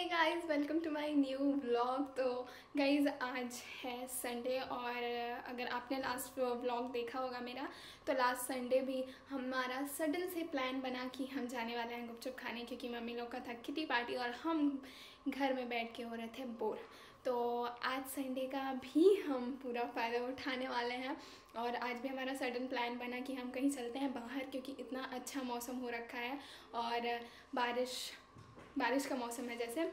Hey guys welcome to my new vlog तो guys आज है संडे और अगर आपने लास्ट व्लॉग देखा होगा मेरा तो लास्ट संडे भी हमारा सडन से प्लान बना कि हम जाने वाले हैं गुपचुप खाने क्योंकि मम्मी लोग का था किटी पार्टी और हम घर में बैठ के हो रहे थे बोर। तो आज संडे का भी हम पूरा फ़ायदा उठाने वाले हैं और आज भी हमारा सडन प्लान बना कि हम कहीं चलते हैं बाहर क्योंकि इतना अच्छा मौसम हो रखा है और बारिश बारिश का मौसम है जैसे।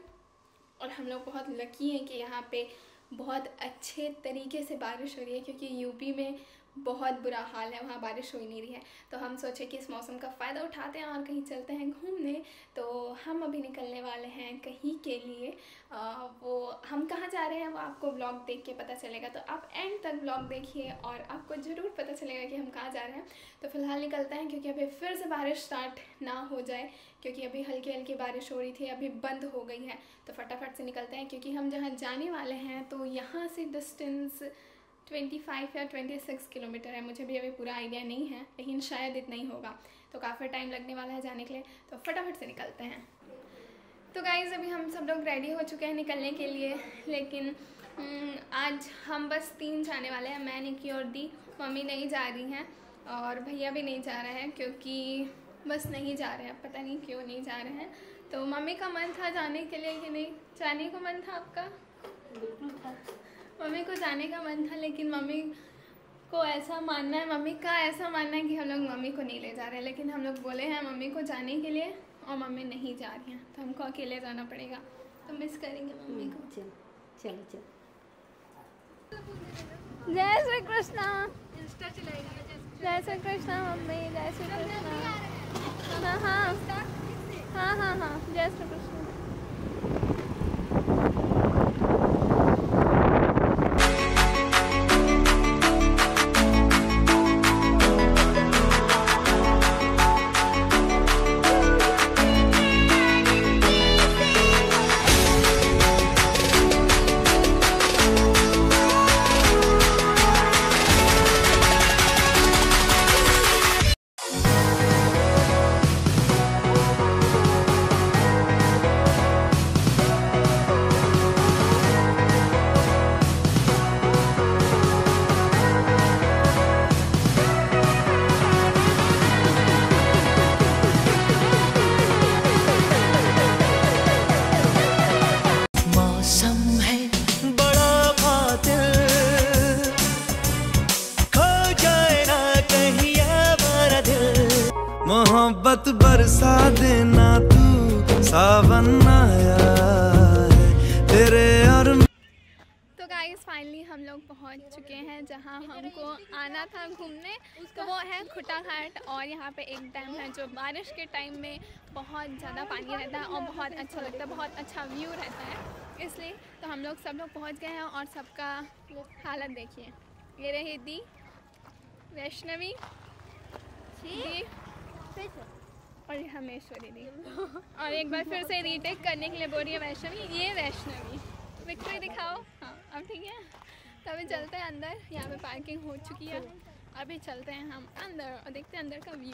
और हम लोग बहुत लकी हैं कि यहाँ पे बहुत अच्छे तरीके से बारिश हो रही है क्योंकि यूपी में बहुत बुरा हाल है वहाँ बारिश हो ही नहीं रही है। तो हम सोचे कि इस मौसम का फ़ायदा उठाते हैं और कहीं चलते हैं घूमने। तो हम अभी निकलने वाले हैं कहीं के लिए। आ, वो हम कहाँ जा रहे हैं वो आपको ब्लॉग देख के पता चलेगा। तो आप एंड तक ब्लॉग देखिए और आपको ज़रूर पता चलेगा कि हम कहाँ जा रहे हैं। तो फ़िलहाल निकलते हैं क्योंकि अभी फिर से बारिश स्टार्ट ना हो जाए, क्योंकि अभी हल्की हल्की बारिश हो रही थी, अभी बंद हो गई है। तो फटाफट से निकलते हैं क्योंकि हम जहाँ जाने वाले हैं तो यहाँ से डिस्टेंस ट्वेंटी फाइव या ट्वेंटी सिक्स किलोमीटर है। मुझे भी अभी पूरा आइडिया नहीं है, लेकिन शायद इतना ही होगा। तो काफ़ी टाइम लगने वाला है जाने के लिए। तो फटाफट से निकलते हैं। तो गाइज़ अभी हम सब लोग रेडी हो चुके हैं निकलने के लिए लेकिन आज हम बस तीन जाने वाले हैं मैं निकी और दी। मम्मी नहीं जा रही हैं और भैया भी नहीं जा रहे हैं क्योंकि बस नहीं जा रहे हैं पता नहीं क्यों नहीं जा रहे हैं। तो मम्मी का मन था जाने के लिए कि नहीं? जाने का मन था आपका? बिल्कुल था। मम्मी को जाने का मन था लेकिन मम्मी को ऐसा मानना है मम्मी का ऐसा मानना है कि हम लोग मम्मी को नहीं ले जा रहे लेकिन हम लोग बोले हैं मम्मी को जाने के लिए और मम्मी नहीं जा रही हैं तो हमको अकेले जाना पड़ेगा। तो मिस करेंगे मम्मी को। चल चलो चल। जय श्री कृष्णा। जय श्री कृष्णा। मम्मी जय श्री कृष्णा। हाँ। हाँ हाँ हाँ हाँ जय श्री कृष्णा। सावन आया है तेरे और तो गाइस फाइनली हम लोग पहुँच चुके हैं जहाँ हमको आना था घूमने। तो वो है खुटा घाट और यहाँ पे एक डैम है जो बारिश के टाइम में बहुत ज़्यादा पानी रहता है और बहुत अच्छा लगता है, बहुत अच्छा व्यू रहता है। इसलिए तो हम लोग सब लोग पहुँच गए हैं और सबका हालत देखिए। ये रही दी वैष्णवी दी और हमेश्वरी दी। और एक बार फिर से रीटेक करने के लिए बोल रही है वैष्णवी, ये वैष्णवी। विक्ट्री दिखाओ। हाँ अब ठीक है। तो अभी चलते हैं अंदर। यहाँ पे पार्किंग हो चुकी है। अभी चलते हैं हम अंदर और देखते हैं अंदर का व्यू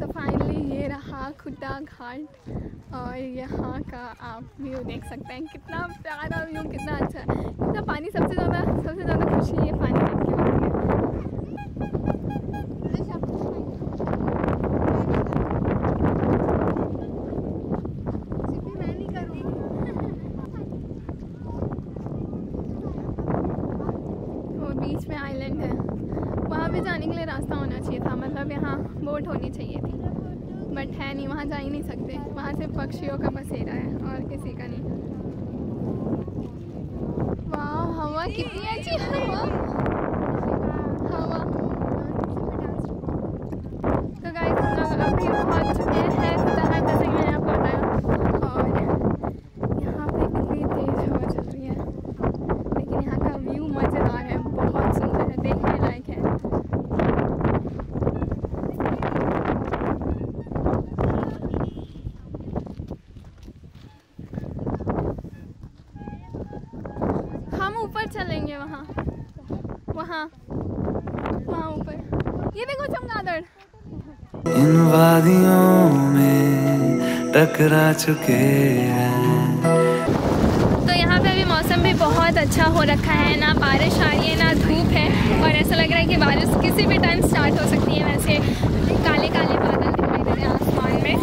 तो फाइनली ये रहा खुटा घाट। और यहाँ का आप व्यू देख सकते हैं। कितना प्यारा व्यू कितना अच्छा कितना पानी सबसे ज़्यादा सबसे ज़्यादा खुशी है पानी देख के होती है वो आइलैंड है। वहाँ भी जाने के लिए रास्ता होना चाहिए था मतलब यहाँ बोट होनी चाहिए थी। बट है नहीं, वहाँ जा ही नहीं सकते। वहाँ सिर्फ़ पक्षियों का बसेरा है और किसी का नहीं। वाह, हवा कितनी अच्छी हवा तो गाइस हम लोग अभी पहुँच चुके हैं जहाँ जैसे कि मैंने आपको बताया और यहाँ पे इतनी तेज हवा चल रही है लेकिन यहाँ का व्यू मज़ेदार है बहुत सुंदर है देखने लायक है हम ऊपर चलेंगे वहाँ वहाँ वहाँ ऊपर ये देखो चमगादड़ इन वादियों में टकरा चुके हैं। तो यहाँ पे अभी मौसम भी बहुत अच्छा हो रखा है, ना बारिश आ रही है, ना धूप है, और ऐसा लग रहा है कि बारिश किसी भी टाइम स्टार्ट हो सकती है। वैसे काले काले बादल दिखाई दे रहे हैं आसमान में,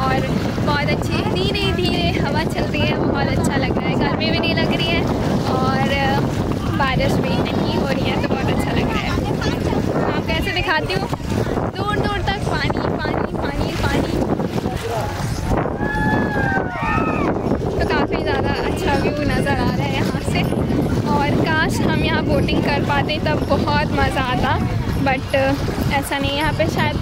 और बहुत अच्छी धीरे धीरे हवा चल रही है, बहुत अच्छा लग रहा है। गर्मी भी नहीं लग रही है, और बारिश भी नहीं हो रही है तो बहुत अच्छा लग रहा है। आप कैसे दिखाती हूँ? दूर दूर तक पानी पानी पानी पानी तो काफ़ी ज़्यादा अच्छा व्यू नज़र आ रहा है यहाँ से और काश हम यहाँ पाते तब बहुत मज़ा आता बट ऐसा नहीं यहाँ पे शायद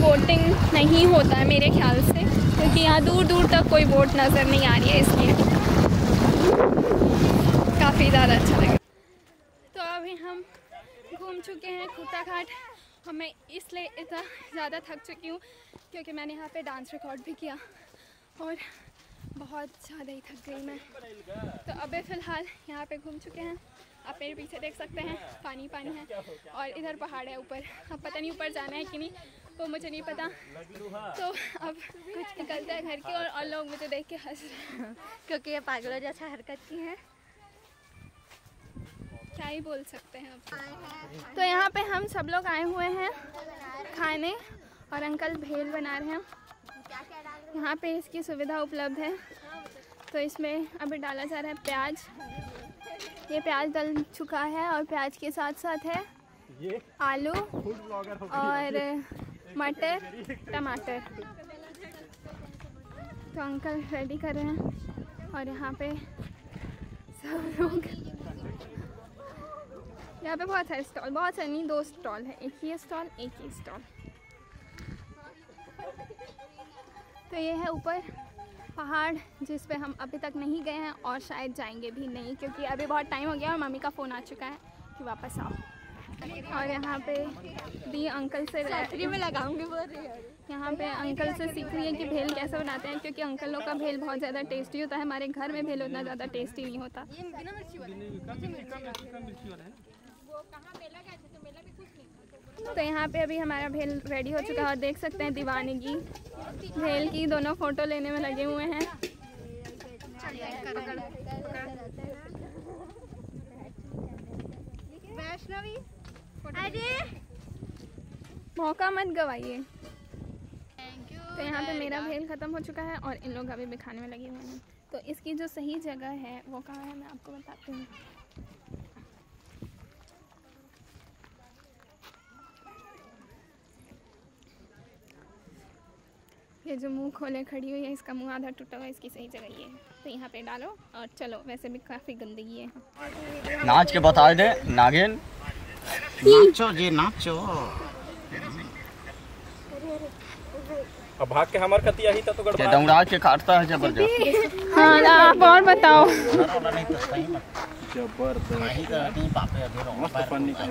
बोटिंग नहीं होता है मेरे ख्याल से, क्योंकि यहाँ दूर दूर तक कोई बोट नज़र नहीं आ रही है इसलिए। काफ़ी ज़्यादा अच्छा लगा। तो अभी हम घूम चुके हैं खूटा घाट और मैं इसलिए इतना ज़्यादा थक चुकी हूँ, क्योंकि मैंने यहाँ पे डांस रिकॉर्ड भी किया और बहुत ज़्यादा ही थक गई मैं। तो अभी फ़िलहाल यहाँ पे घूम चुके हैं। आप मेरे पीछे देख सकते हैं पानी पानी है। और इधर पहाड़ है ऊपर। अब पता नहीं ऊपर जाना है कि नहीं वो मुझे नहीं पता। तो अब कुछ निकलता है घर की और, और लोग मुझे देख के हंस रहे हैं। क्योंकि ये पागलों जैसा हरकत की है। क्या ही बोल सकते हैं अब तो। यहाँ पे हम सब लोग आए हुए हैं खाने और अंकल भेल बना रहे हैं? यहाँ पे इसकी सुविधा उपलब्ध है। तो इसमें अभी डाला जा रहा है प्याज। ये प्याज डल चुका है और प्याज के साथ साथ है ये आलू और मटर टमाटर। तो अंकल रेडी कर रहे हैं और यहाँ पे सब लोग यहाँ पे बहुत सारे स्टॉल बहुत सारे नहीं दो स्टॉल है। एक ही स्टॉल एक ही स्टॉल। तो ये है ऊपर। पहाड़ जिस पे हम अभी तक नहीं गए हैं और शायद जाएँगे भी नहीं क्योंकि अभी बहुत टाइम हो गया और मम्मी का फ़ोन आ चुका है कि वापस आओ। और यहाँ पे भी अंकल से फ्री में लगाऊँगी बोल रही है यहाँ पे अंकल से सीख रही है कि भेल कैसे बनाते हैं क्योंकि अंकल लोग का भेल बहुत ज़्यादा टेस्टी होता है। हमारे घर में भेल उतना ज़्यादा टेस्टी नहीं होता। तो यहाँ पे अभी हमारा भेल रेडी हो चुका है और देख सकते हैं दीवानी की। भेल की दोनों फ़ोटो लेने में लगे हुए हैं। वैष्णवी अरे! मौका मत गवाइए। तो यहाँ पे मेरा भेल ख़त्म हो चुका है और इन लोग अभी भी खाने में लगे हुए हैं। तो इसकी जो सही जगह है वो कहाँ है मैं आपको बताती हूँ। ये जो मुँह खोले खड़ी हुई है इसका मुँह आधा टूटा हुआ है इसकी सही जगह ये तो यहाँ पे डालो और चलो वैसे भी काफ़ी गंदगी है नाच के बता दे नागिन। नाचो जी नाचो। अब भाग के हमार कतिया ही तो गड़बड़ा। दौड़ा के काटता है ज़बरदस्त। हाँ आप और बताओ। नहीं सही में ज़बरदस्त। नहीं तो नहीं पापे अभी रहो मस्त फन निकाल